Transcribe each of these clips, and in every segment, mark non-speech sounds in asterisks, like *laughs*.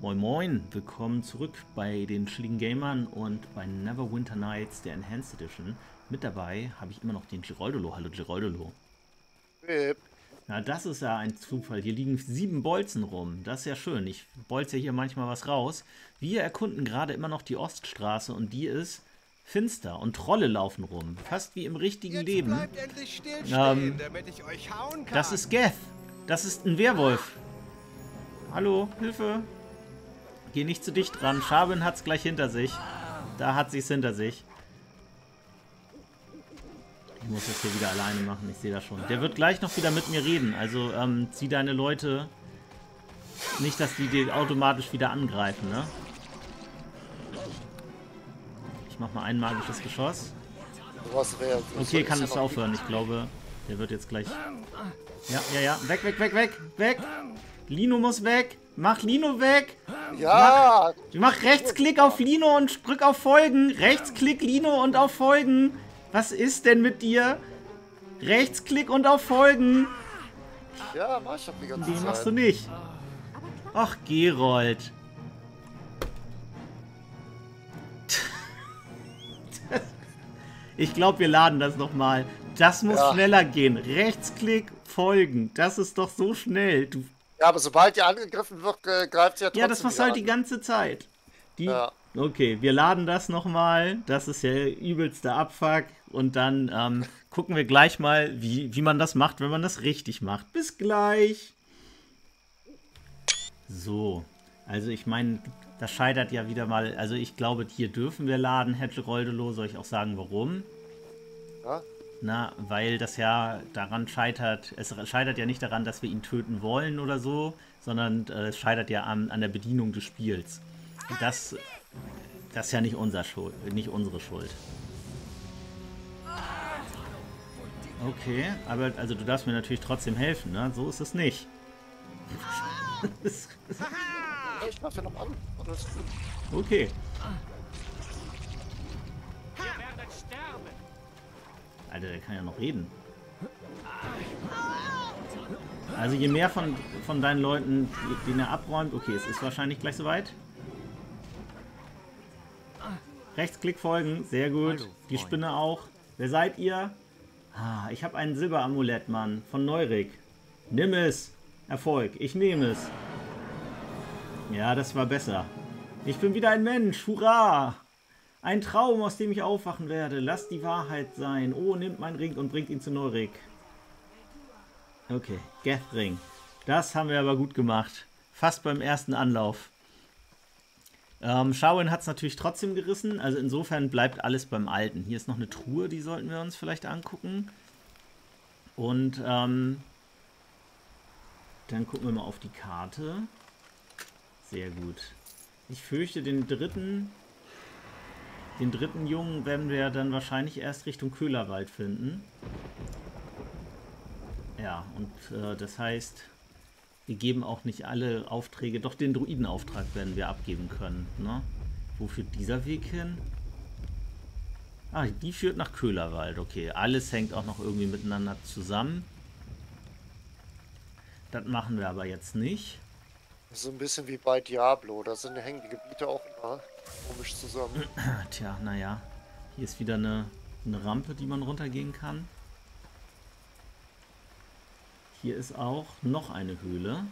Moin Moin, willkommen zurück bei den Schliegen Gamern und bei Neverwinter Nights der Enhanced Edition. Mit dabei habe ich immer noch den Giroldolo. Hallo Giroldolo. Yep. Na, das ist ja ein Zufall. Hier liegen sieben Bolzen rum. Das ist ja schön. Ich bolze hier manchmal was raus. Wir erkunden gerade immer noch die Oststraße und die ist finster und Trolle laufen rum. Fast wie im richtigen Jetzt Leben. bleibt endlich stillstehen, Ähm, damit ich euch hauen kann. Das ist Geth. Das ist ein Werwolf. Hallo, Hilfe. Geh nicht zu dicht dran. Schabin hat's gleich hinter sich. Da hat sie's hinter sich. Ich muss das hier wieder alleine machen, ich sehe das schon. Der wird gleich noch wieder mit mir reden. Also ähm, zieh deine Leute. Nicht, dass die dir automatisch wieder angreifen, ne? Ich mach mal ein magisches Geschoss. Okay, kann es aufhören. Ich glaube, der wird jetzt gleich. Ja, ja, ja. Weg, weg, weg, weg, weg. Lino muss weg. Mach Lino weg. Ja, Mach Rechtsklick auf Lino und drück auf Folgen. Rechtsklick Lino und auf Folgen. Was ist denn mit dir? Rechtsklick und auf Folgen. ja, mach ich doch die ganze Zeit. machst du nicht. Ach, Gerold. Ich glaube, wir laden das nochmal. Das muss Ja. schneller gehen. Rechtsklick, folgen. Das ist doch so schnell. Du, Ja, aber sobald ihr angegriffen wird, greift ihr ja trotzdem ja, das wieder halt die an. ganze Zeit. Die, Ja. Okay, wir laden das nochmal. Das ist ja übelster Abfuck. Und dann ähm, *laughs* gucken wir gleich mal, wie, wie man das macht, wenn man das richtig macht. Bis gleich. So, also ich meine, das scheitert ja wieder mal. Also ich glaube, hier dürfen wir laden, Herr Geroldelo. Soll ich auch sagen, warum? Ja? Na, weil das ja daran scheitert, es scheitert ja nicht daran, dass wir ihn töten wollen oder so, sondern äh, es scheitert ja an, an der Bedienung des Spiels. Und Das, das ist ja nicht, unser Schuld, nicht unsere Schuld. Okay, aber also du darfst mir natürlich trotzdem helfen, ne? So ist es nicht. *laughs* *laughs* Ich mach ja noch an. Okay. Alter, der kann ja noch reden. Also je mehr von, von deinen Leuten, den er abräumt, okay, es ist wahrscheinlich gleich soweit. Rechtsklick folgen, sehr gut. Die Spinne auch. Wer seid ihr? Ah, ich habe ein Silberamulett, Mann, von Neurik. Nimm es. Erfolg. Ich nehme es. Ja, das war besser. Ich bin wieder ein Mensch. Hurra! Ein Traum, aus dem ich aufwachen werde. Lass die Wahrheit sein. Oh, nimmt mein Ring und bringt ihn zu Neurik. Okay, Gethring. Das haben wir aber gut gemacht. Fast beim ersten Anlauf. Ähm, Shaolin hat es natürlich trotzdem gerissen. Also insofern bleibt alles beim Alten. Hier ist noch eine Truhe, die sollten wir uns vielleicht angucken. Und ähm, dann gucken wir mal auf die Karte. Sehr gut. Ich fürchte, den dritten, den dritten Jungen werden wir dann wahrscheinlich erst Richtung Köhlerwald finden. Ja, und äh, das heißt, wir geben auch nicht alle Aufträge, doch den Druidenauftrag werden wir abgeben können. Ne? Wo führt dieser Weg hin? Ah, die führt nach Köhlerwald. Okay, alles hängt auch noch irgendwie miteinander zusammen. Das machen wir aber jetzt nicht. So ein bisschen wie bei Diablo. Da sind hängen die Gebiete auch immer komisch zusammen. *clears throat* Tja, naja. Hier ist wieder eine, eine Rampe, die man runtergehen kann. Hier ist auch noch eine Höhle.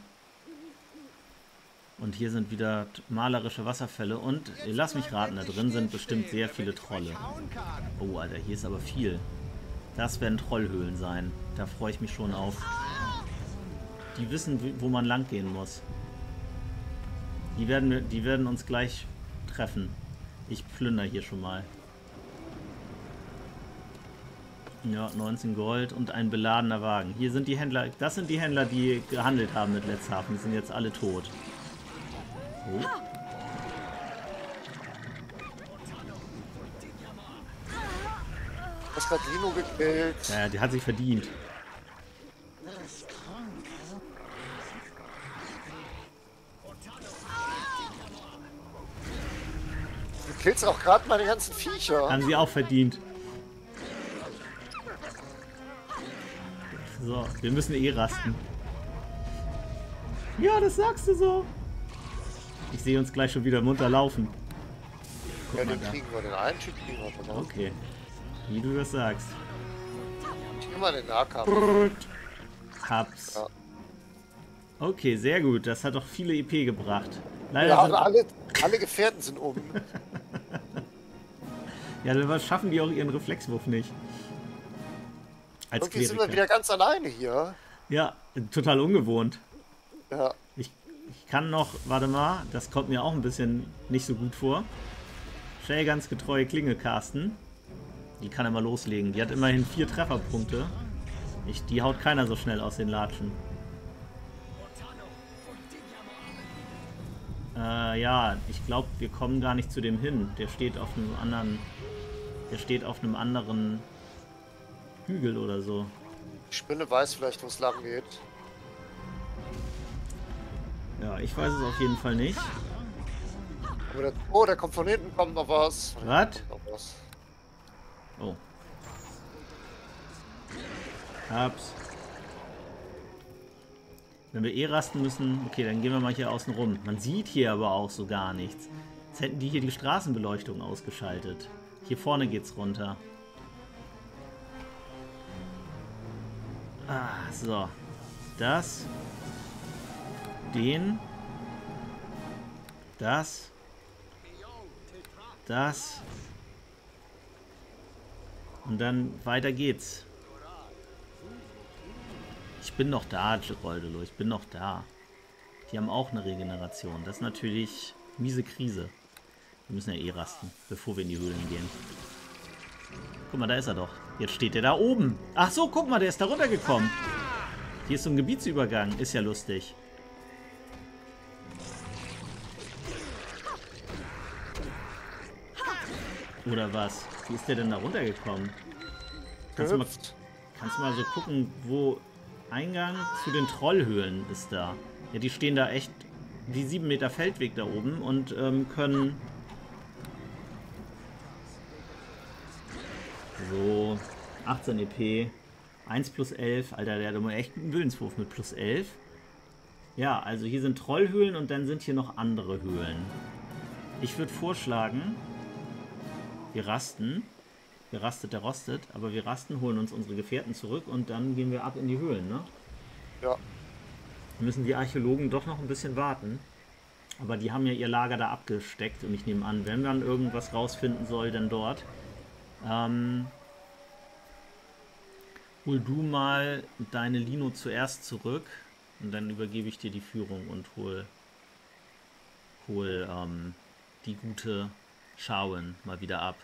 Und hier sind wieder malerische Wasserfälle. Und äh, lass mich raten, da drin sind bestimmt sehr viele Trolle. Oh, Alter, hier ist aber viel. Das werden Trollhöhlen sein. Da freue ich mich schon auf. Die wissen, wo man lang gehen muss. Die werden, die werden uns gleich treffen. Ich plünder hier schon mal. Ja, 19 Gold und ein beladener Wagen. Hier sind die Händler, das sind die Händler, die gehandelt haben mit Letzhafen. Die sind jetzt alle tot. Oh. Hast grad Lino gekillt. Ja, die hat sich verdient. Killst auch gerade meine ganzen Viecher. Haben sie auch verdient. So, wir müssen eh rasten. Ja, das sagst du so. Ich sehe uns gleich schon wieder munter laufen. Guck Ja, den da. kriegen wir, den einen Typ kriegen wir genau. Okay. Wie du das sagst. Ich mal den Nahkampf. Hab's. Ja. Okay, sehr gut. Das hat doch viele EP gebracht. Leider Ja, alle, alle Gefährten sind um. *laughs* ja, dann schaffen die auch ihren Reflexwurf nicht. Als Irgendwie sind wir Kleriker. wieder ganz alleine hier. Ja, total ungewohnt. Ja, Ich, ich kann noch, warte mal, das kommt mir auch ein bisschen nicht so gut vor. Schnell ganz getreue Klinge casten. Die kann immer loslegen. Die hat immerhin vier Trefferpunkte. Ich, die haut keiner so schnell aus den Latschen. Äh, ja, ich glaube, wir kommen gar nicht zu dem hin. Der steht auf einem anderen. Der steht auf einem anderen Hügel oder so. die Spinne weiß vielleicht, wo es lang geht. Ja, ich weiß es auf jeden Fall nicht. Der, oh, da kommt von hinten kommt noch was. Was. Oh. Hab's. Wenn wir eh rasten müssen, okay, dann gehen wir mal hier außen rum. Man sieht hier aber auch so gar nichts. Jetzt hätten die hier die Straßenbeleuchtung ausgeschaltet. Hier vorne geht's runter. Ah, so. Das. Den. Das. Das. Und dann weiter geht's. Ich bin noch da, Geroldelo. Ich bin noch da. Die haben auch eine Regeneration. Das ist natürlich miese Krise. Wir müssen ja eh rasten, bevor wir in die Höhlen gehen. Guck mal, da ist er doch. Jetzt steht er da oben. Ach so, guck mal, der ist da runtergekommen. Hier ist so ein Gebietsübergang. Ist ja lustig. Oder was? Wie ist der denn da runtergekommen? Kannst du, mal, kannst du mal so gucken, wo Eingang zu den Trollhöhlen ist da? Ja, die stehen da echt wie 7 Meter Feldweg da oben und ähm, können. So, 18 EP, 1 plus 11. Alter, der hat immer echt einen Willenswurf mit plus 11. Ja, also hier sind Trollhöhlen und dann sind hier noch andere Höhlen. Ich würde vorschlagen, wir rasten. Wir rastet, der rostet, aber wir rasten, holen uns unsere Gefährten zurück und dann gehen wir ab in die Höhlen, ne? Ja, müssen die Archäologen doch noch ein bisschen warten. Aber die haben ja ihr Lager da abgesteckt und ich nehme an, wenn man irgendwas rausfinden soll, dann dort. Ähm, hol du mal deine Lino zuerst zurück und dann übergebe ich dir die Führung und hol, hol ähm, die gute Shawen mal wieder ab.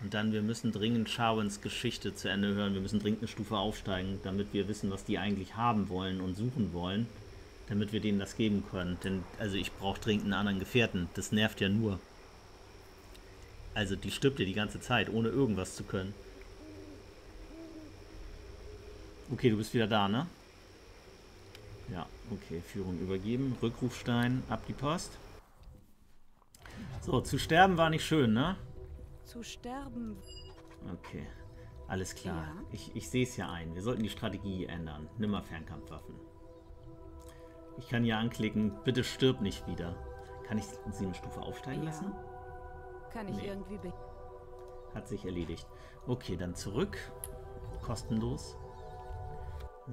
Und dann, wir müssen dringend Shawens Geschichte zu Ende hören. Wir müssen dringend eine Stufe aufsteigen, damit wir wissen, was die eigentlich haben wollen und suchen wollen damit wir denen das geben können. Denn, also ich brauche dringend einen anderen Gefährten. Das nervt ja nur. Also die stirbt ja die ganze Zeit, ohne irgendwas zu können. Okay, du bist wieder da, ne? Ja, okay, Führung übergeben. Rückrufstein, ab die Post. So, zu sterben war nicht schön, ne? Zu sterben. Okay, alles klar. Ja. Ich, ich sehe es ja ein. Wir sollten die Strategie ändern. Nimmer Fernkampfwaffen. Ich kann hier anklicken, bitte stirb nicht wieder. Kann ich sie eine Stufe aufsteigen Ja. lassen? Kann ich Nee. irgendwie be Hat sich erledigt. Okay, dann zurück. Kostenlos.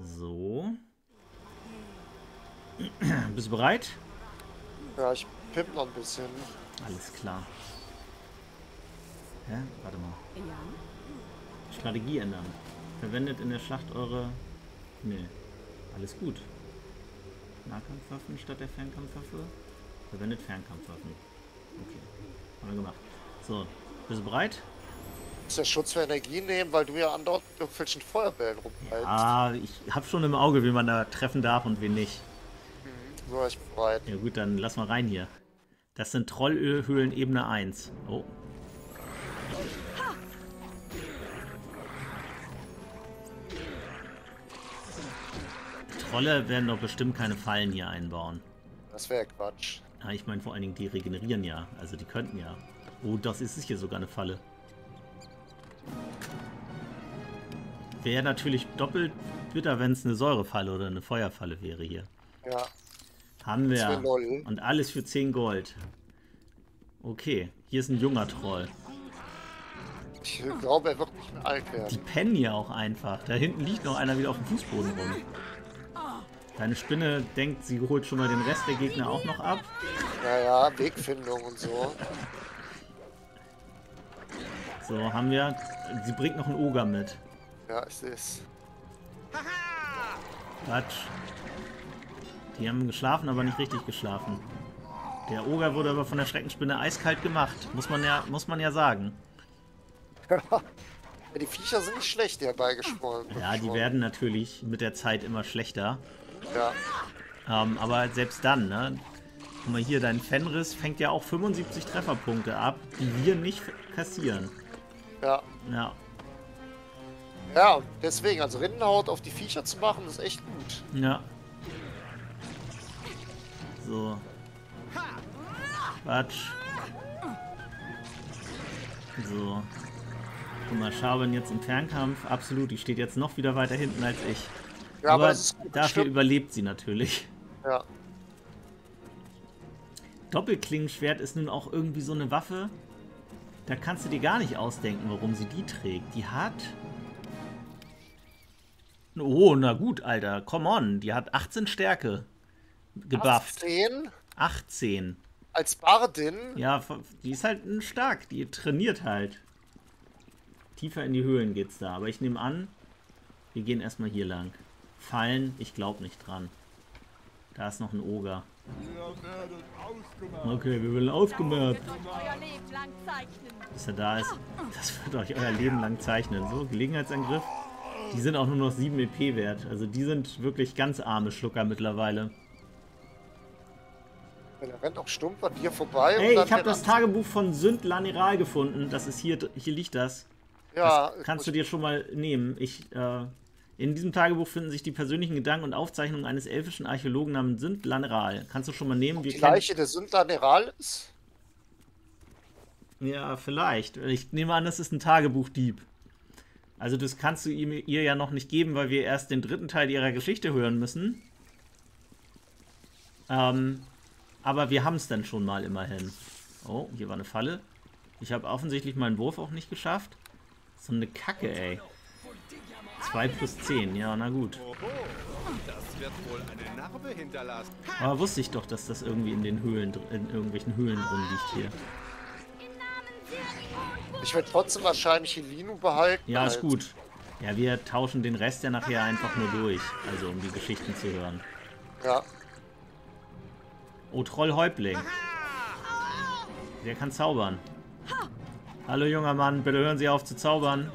So. *clears throat* Bist du bereit? ja, ich pimp noch ein bisschen. Alles klar. Hä? Warte mal. Ja. Strategie ändern. Verwendet in der Schlacht eure. Nee. Alles gut. Nahkampfwaffen statt der Fernkampfwaffe. Verwendet Fernkampfwaffen. Okay. Haben wir gemacht. So. Bist du bereit? Muss der Schutz für Energie nehmen, weil du ja andauernd mit irgendwelchen Feuerbällen rumreitest. Ah, ich habe schon im Auge, wie man da treffen darf und wen nicht. So, ich bin bereit. Ja gut, dann lass mal rein hier. Das sind Trollhöhlen Ebene 1. Oh. Trolle werden doch bestimmt keine Fallen hier einbauen. Das wäre Quatsch. Ah, ich meine vor allen Dingen, die regenerieren ja. Also die könnten ja. Oh, das ist hier sogar eine Falle. Wäre natürlich doppelt bitter, wenn es eine Säurefalle oder eine Feuerfalle wäre hier. Ja, Haben wir. Und alles für 10 Gold. Okay, hier ist ein junger Troll. Ich glaube, er wird nicht mehr alt Die werden. pennen hier auch einfach. Da hinten liegt noch einer wieder auf dem Fußboden rum. Deine Spinne denkt, sie holt schon mal den Rest der Gegner auch noch ab. Naja, Wegfindung und so. So, haben wir. Sie bringt noch einen Oger mit. Ja, es. Quatsch. Die haben geschlafen, aber nicht richtig geschlafen. Der Oger wurde aber von der Schreckenspinne eiskalt gemacht. Muss man ja, muss man ja sagen. *laughs* Die Viecher sind nicht schlecht, die herbeigeschwollen. Ja, die werden natürlich mit der Zeit immer schlechter. Ja, Ähm, aber selbst dann, ne? Guck mal hier, dein Fenris fängt ja auch 75 Trefferpunkte ab, die wir nicht kassieren. ja. Ja, Ja, deswegen, also Rindenhaut auf die Viecher zu machen, ist echt gut. ja. So. Quatsch. So. Guck mal, Schaben jetzt im Fernkampf. Absolut, die steht jetzt noch wieder weiter hinten als ich. Ja, aber, aber dafür stimmt. überlebt sie natürlich. Ja. Doppelklingenschwert ist nun auch irgendwie so eine Waffe. Da kannst du dir gar nicht ausdenken, warum sie die trägt. Die hat. Oh, na gut, Alter. Come on. Die hat 18 Stärke. Gebufft. 18 18. als Bardin. Ja, die ist halt stark. Die trainiert halt. Tiefer in die Höhlen geht's da. Aber ich nehme an, wir gehen erstmal hier lang. Fallen, ich glaube nicht dran. Da ist noch ein Oger. Okay, wir werden zeichnen. Bis er da ist. Das wird euch euer Leben lang zeichnen. So, Gelegenheitsangriff. Die sind auch nur noch 7 EP wert. Also die sind wirklich ganz arme Schlucker mittlerweile. Der rennt auch stumpf an dir vorbei. Ey, und dann ich habe das Tagebuch von Sünd Laneral gefunden. Das ist hier, hier liegt das. Ja, Das kannst du dir schon mal nehmen. Ich, äh, in diesem Tagebuch finden sich die persönlichen Gedanken und Aufzeichnungen eines elfischen Archäologen namens Sünd Laneral. Kannst du schon mal nehmen? Wir die Leiche der Sündler Neral ist. Ja, vielleicht. Ich nehme an, das ist ein Tagebuchdieb. Also das kannst du ihm, ihr ja noch nicht geben, weil wir erst den dritten Teil ihrer Geschichte hören müssen. Ähm, aber wir haben es dann schon mal immerhin. Oh, hier war eine Falle. Ich habe offensichtlich meinen Wurf auch nicht geschafft. So eine Kacke, ey. 2 plus 10, ja, na gut. Das wird wohl eine Narbe hinterlassen. Aber wusste ich doch, dass das irgendwie in den Höhlen, in irgendwelchen Höhlen drin liegt hier. Ich werde trotzdem wahrscheinlich Helinu behalten. Ja, ist als- gut. Ja, wir tauschen den Rest ja nachher einfach nur durch. Also, um die Geschichten zu hören. Ja, Oh, Trollhäuptling. Der kann zaubern. Hallo, junger Mann, bitte hören Sie auf zu zaubern.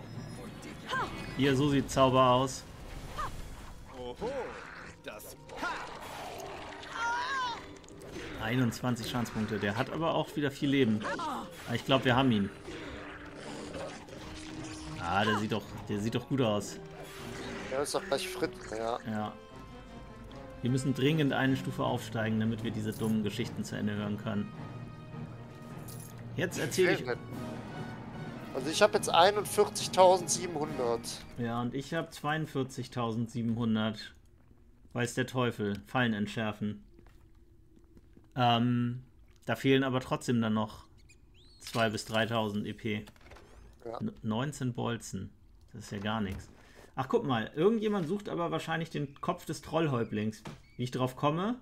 Hier, so sieht Zauber aus. Oho, das 21 Schadenspunkte. Der hat aber auch wieder viel Leben. Aber ich glaube, wir haben ihn. Ah, der sieht doch, der sieht doch gut aus. er ist doch gleich Frit. Ja. Ja. Wir müssen dringend eine Stufe aufsteigen, damit wir diese dummen Geschichten zu Ende hören können. Jetzt erzähle ich. Also ich habe jetzt 41.700. Ja, und ich habe 42.700. Weiß der Teufel. Fallen entschärfen. Ähm, da fehlen aber trotzdem dann noch 2.000 bis 3.000 EP. Ja. N 19 Bolzen. Das ist ja gar nichts. Ach, guck mal. Irgendjemand sucht aber wahrscheinlich den Kopf des Trollhäuptlings. Wie ich drauf komme.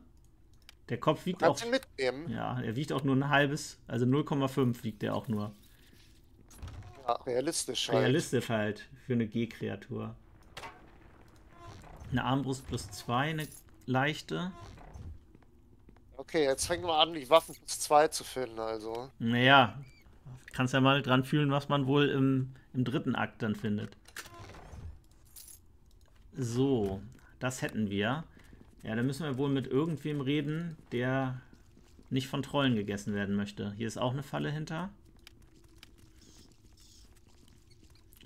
Der Kopf wiegt auch. Kannst ihn mitnehmen? Ja, er wiegt auch nur ein halbes. Also 0,5 wiegt er auch nur. Ja, realistisch halt. Realistisch halt für eine G-Kreatur. Eine Armbrust plus 2, eine leichte. Okay, jetzt fängt man an, die Waffen plus 2 zu finden, also. Naja, kannst ja mal dran fühlen, was man wohl im, im dritten Akt dann findet. So, das hätten wir. Ja, da müssen wir wohl mit irgendwem reden, der nicht von Trollen gegessen werden möchte. Hier ist auch eine Falle hinter.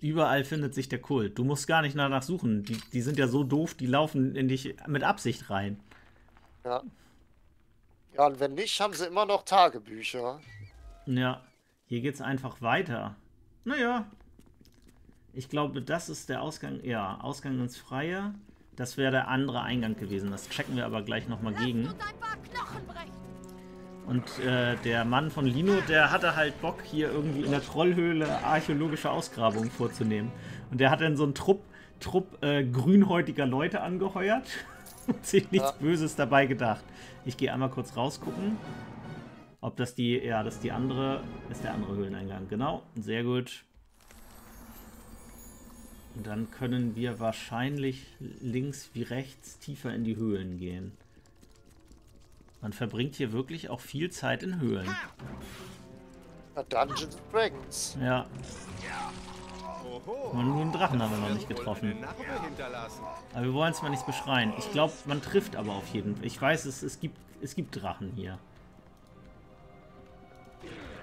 Überall findet sich der Kult. Du musst gar nicht danach suchen. Die, die sind ja so doof, die laufen in dich mit Absicht rein. Ja. Ja, und wenn nicht, haben sie immer noch Tagebücher. Ja, hier geht's einfach weiter. Naja. Ich glaube, das ist der Ausgang. Ja, Ausgang ins Freie. Das wäre der andere Eingang gewesen. Das checken wir aber gleich nochmal gegen. Und ein paar Knochen brechen. Und äh, der Mann von Lino, der hatte halt Bock, hier irgendwie in der Trollhöhle archäologische Ausgrabungen vorzunehmen. Und der hat dann so einen Trupp, Trupp äh, grünhäutiger Leute angeheuert *laughs* und sich nichts Ja. Böses dabei gedacht. Ich gehe einmal kurz rausgucken. Ob das die, ja, das ist die andere, ist der andere Höhleneingang. Genau, sehr gut. Und dann können wir wahrscheinlich links wie rechts tiefer in die Höhlen gehen. Man verbringt hier wirklich auch viel Zeit in Höhlen. Dungeons Dragons. Ja, und nur einen Drachen haben wir noch nicht getroffen. Aber wir wollen es mal nicht beschreien. Ich glaube, man trifft aber auf jeden Fall. Ich weiß, es, es, gibt, es gibt Drachen hier.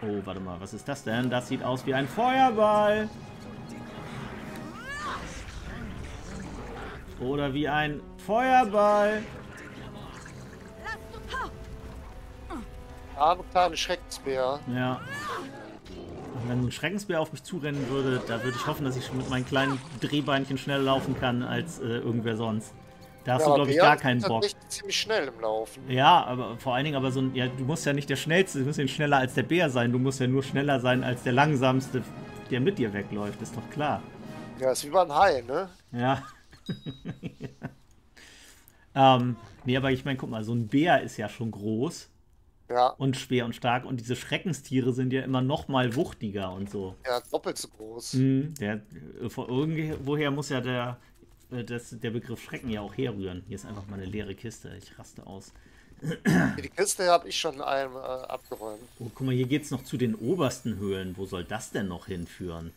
Oh, warte mal, was ist das denn? Das sieht aus wie ein Feuerball. Oder wie ein Feuerball. Arme kleine Schreckensbär. Ja. Und wenn ein Schreckensbär auf mich zurennen würde, da würde ich hoffen, dass ich schon mit meinen kleinen Drehbeinchen schneller laufen kann als äh, irgendwer sonst. Da hast du, aber glaube ich, gar keinen Bock. ziemlich schnell im Laufen. Ja, aber vor allen Dingen aber so ein, ja, du musst ja nicht der schnellste, du musst ja nicht schneller als der Bär sein, du musst ja nur schneller sein als der langsamste, der mit dir wegläuft, ist doch klar. Ja, ist wie beim Hai, ne? Ja. *laughs* ähm, nee, aber ich meine, guck mal, so ein Bär ist ja schon groß Ja, und schwer und stark und diese Schreckenstiere sind ja immer noch mal wuchtiger und so. ja, doppelt so groß. Mhm, der, äh, von irgendwoher muss ja der, äh, das, der Begriff Schrecken ja auch herrühren. Hier ist einfach mal eine leere Kiste, ich raste aus. Die Kiste habe ich schon einem äh, abgeräumt. Oh, guck mal, hier geht's noch zu den obersten Höhlen. Wo soll das denn noch hinführen?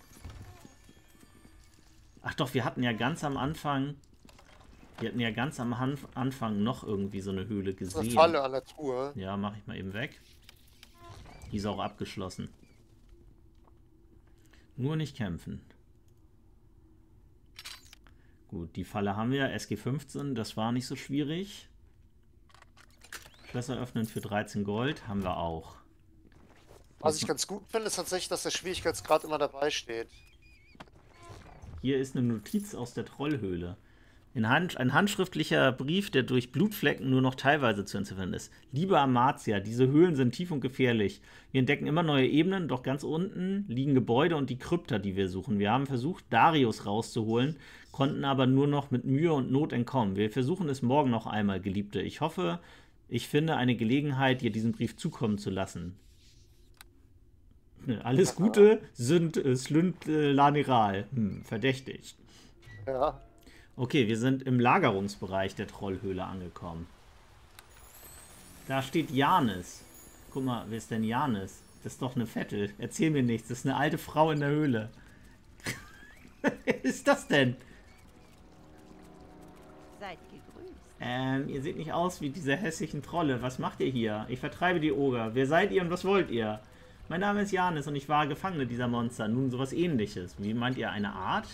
Ach doch, wir hatten ja ganz am Anfang. Wir hatten ja ganz am Hanf Anfang noch irgendwie so eine Höhle ist eine gesehen. Falle an der Truhe. Ja, mache ich mal eben weg. Die ist auch abgeschlossen. Nur nicht kämpfen. Gut, die Falle haben wir. SG15, das war nicht so schwierig. Schlösser öffnen für 13 Gold haben wir auch. Was ich ganz gut finde, ist tatsächlich, dass der Schwierigkeitsgrad immer dabei steht. Hier ist eine Notiz aus der Trollhöhle. Hand, ein handschriftlicher Brief, der durch Blutflecken nur noch teilweise zu entziffern ist. Liebe Amatia, diese Höhlen sind tief und gefährlich. Wir entdecken immer neue Ebenen, doch ganz unten liegen Gebäude und die Krypta, die wir suchen. Wir haben versucht, Darius rauszuholen, konnten aber nur noch mit Mühe und Not entkommen. Wir versuchen es morgen noch einmal, Geliebte. Ich hoffe, ich finde eine Gelegenheit, dir diesen Brief zukommen zu lassen. Alles Gute sind äh, Slünd äh, Laneral. Hm, verdächtig. Ja, Okay, wir sind im Lagerungsbereich der Trollhöhle angekommen. Da steht Janis. Guck mal, wer ist denn Janis? Das ist doch eine Vettel. Erzähl mir nichts. Das ist eine alte Frau in der Höhle. *laughs* wer ist das denn? Seid gegrüßt. Ähm, ihr seht nicht aus wie diese hässlichen Trolle. Was macht ihr hier? Ich vertreibe die Oger. Wer seid ihr und was wollt ihr? Mein Name ist Janis und ich war Gefangene dieser Monster. Nun sowas ähnliches. Wie meint ihr eine Art?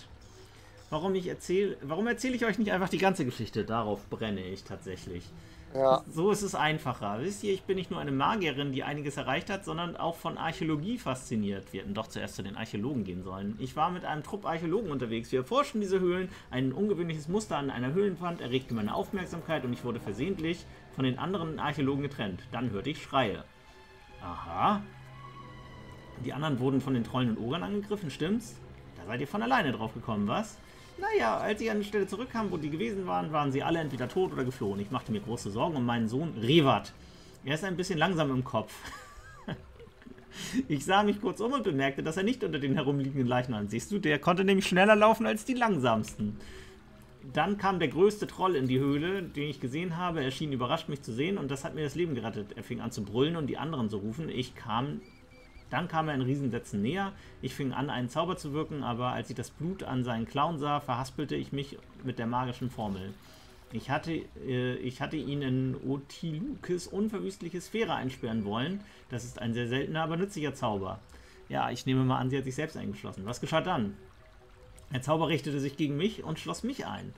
Warum ich erzähle, warum erzähle ich euch nicht einfach die ganze Geschichte? Darauf brenne ich tatsächlich. ja. So ist es einfacher. Wisst ihr, ich bin nicht nur eine Magierin, die einiges erreicht hat, sondern auch von Archäologie fasziniert. Wir hätten doch zuerst zu den Archäologen gehen sollen. Ich war mit einem Trupp Archäologen unterwegs. Wir erforschten diese Höhlen. Ein ungewöhnliches Muster an einer Höhlenwand erregte meine Aufmerksamkeit und ich wurde versehentlich von den anderen Archäologen getrennt. Dann hörte ich Schreie. Aha. Die anderen wurden von den Trollen und Ogern angegriffen, stimmt's? Da seid ihr von alleine drauf gekommen, was? Naja, als ich an die Stelle zurückkam, wo die gewesen waren, waren sie alle entweder tot oder geflohen. Ich machte mir große Sorgen um meinen Sohn Revat. Er ist ein bisschen langsam im Kopf. *laughs* Ich sah mich kurz um und bemerkte, dass er nicht unter den herumliegenden Leichen an. Siehst du, der konnte nämlich schneller laufen als die langsamsten. Dann kam der größte Troll in die Höhle, den ich gesehen habe. Er schien überrascht, mich zu sehen und das hat mir das Leben gerettet. Er fing an zu brüllen und die anderen zu rufen. Ich kam dann kam er in Riesensätzen näher. Ich fing an, einen Zauber zu wirken, aber als ich das Blut an seinen Klauen sah, verhaspelte ich mich mit der magischen Formel. Ich hatte, äh, ich hatte ihn in Otilukes unverwüstliche Sphäre einsperren wollen. Das ist ein sehr seltener, aber nützlicher Zauber. Ja, ich nehme mal an, sie hat sich selbst eingeschlossen. Was geschah dann? Der Zauber richtete sich gegen mich und schloss mich ein.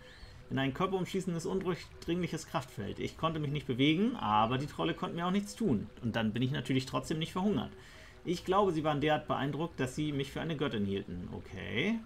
In ein körperumschließendes, undurchdringliches Kraftfeld. Ich konnte mich nicht bewegen, aber die Trolle konnten mir auch nichts tun. Und dann bin ich natürlich trotzdem nicht verhungert. Ich glaube, sie waren derart beeindruckt, dass sie mich für eine Göttin hielten. Okay.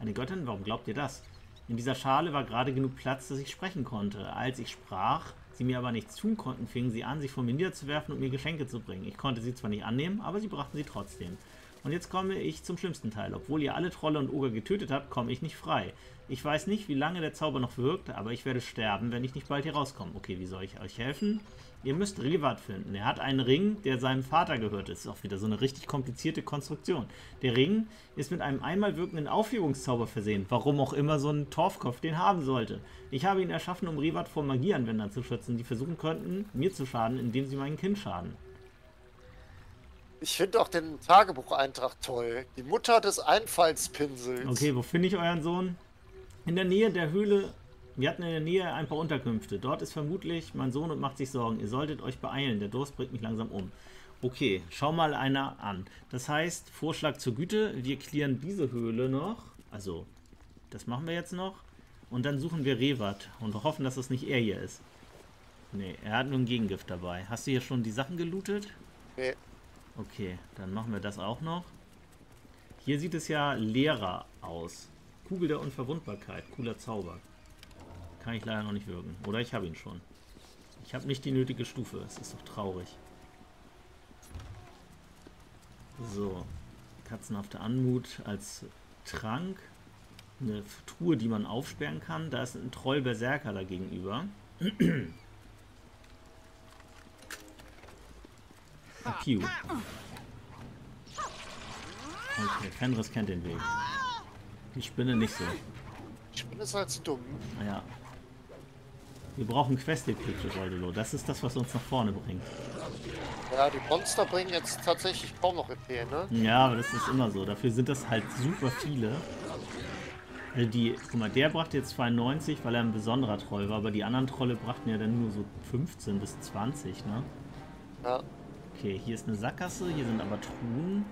Eine Göttin? Warum glaubt ihr das? In dieser Schale war gerade genug Platz, dass ich sprechen konnte. Als ich sprach, sie mir aber nichts tun konnten, fingen sie an, sich vor mir niederzuwerfen und mir Geschenke zu bringen. Ich konnte sie zwar nicht annehmen, aber sie brachten sie trotzdem. Und jetzt komme ich zum schlimmsten Teil. Obwohl ihr alle Trolle und Oger getötet habt, komme ich nicht frei. Ich weiß nicht, wie lange der Zauber noch wirkt, aber ich werde sterben, wenn ich nicht bald hier rauskomme. Okay, wie soll ich euch helfen? Ihr müsst Revat finden. Er hat einen Ring, der seinem Vater gehört. Das ist auch wieder so eine richtig komplizierte Konstruktion. Der Ring ist mit einem einmal wirkenden Aufhebungszauber versehen. Warum auch immer so ein Torfkopf den haben sollte. Ich habe ihn erschaffen, um Revat vor Magieanwendern zu schützen, die versuchen könnten, mir zu schaden, indem sie meinem Kind schaden. Ich finde auch den Tagebucheintrag toll. Die Mutter des Einfallspinsels. Okay, wo finde ich euren Sohn? In der Nähe der Höhle. Wir hatten in der Nähe ein paar Unterkünfte. Dort ist vermutlich mein Sohn und macht sich Sorgen. Ihr solltet euch beeilen. Der Durst bringt mich langsam um. Okay, schau mal einer an. Das heißt, Vorschlag zur Güte. Wir klären diese Höhle noch. Also, das machen wir jetzt noch. Und dann suchen wir Revat und hoffen, dass es nicht er hier ist. Nee, er hat nur ein Gegengift dabei. Hast du hier schon die Sachen gelootet? Nee. Okay, dann machen wir das auch noch. Hier sieht es ja leerer aus. Kugel der Unverwundbarkeit, cooler Zauber. Kann ich leider noch nicht wirken. Oder ich habe ihn schon. Ich habe nicht die nötige Stufe, es ist doch traurig. So, katzenhafte Anmut als Trank. Eine Truhe, die man aufsperren kann. Da ist ein Troll-Berserker dagegenüber. *clears throat* Piu. Okay, Fenris kennt den Weg. Die Spinne nicht so. Ich bin es halt so dumm. Naja. Wir brauchen Quest-Equipment, Goldelo. Das ist das, was uns nach vorne bringt. Ja, die Monster bringen jetzt tatsächlich kaum noch EP, ne? Ja, aber das ist immer so. Dafür sind das halt super viele. Weil die, guck mal, der brachte jetzt 92, weil er ein besonderer Troll war, aber die anderen Trolle brachten ja dann nur so 15 bis 20, ne? Ja. Okay, hier ist eine Sackgasse, hier sind aber Truhen.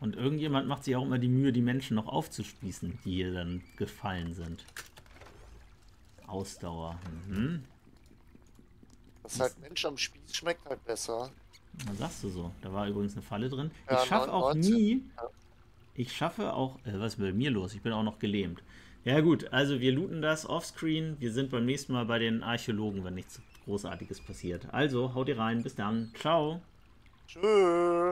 Und irgendjemand macht sich auch immer die Mühe, die Menschen noch aufzuspießen, die hier dann gefallen sind. Ausdauer. Mhm. Das halt Mensch am Spieß schmeckt halt besser. Was sagst du so? Da war übrigens eine Falle drin. Ja, ich schaffe auch 19. nie. Ja. Ich schaffe auch. Äh, was ist bei mir los? Ich bin auch noch gelähmt. Ja, gut, also wir looten das offscreen. Wir sind beim nächsten Mal bei den Archäologen, wenn nichts Großartiges passiert. Also, haut ihr rein. Bis dann. Ciao. Tschüss.